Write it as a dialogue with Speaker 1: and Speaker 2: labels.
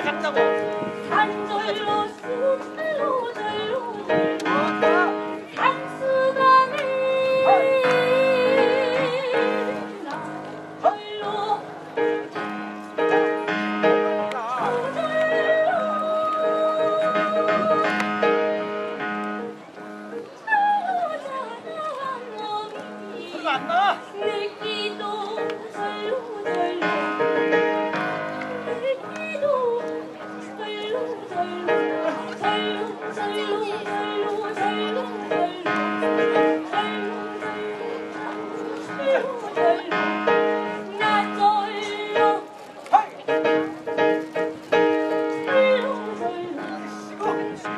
Speaker 1: 먼저 간다고. 한절로 수달로 내 기도 절로 절로 느끼도. 절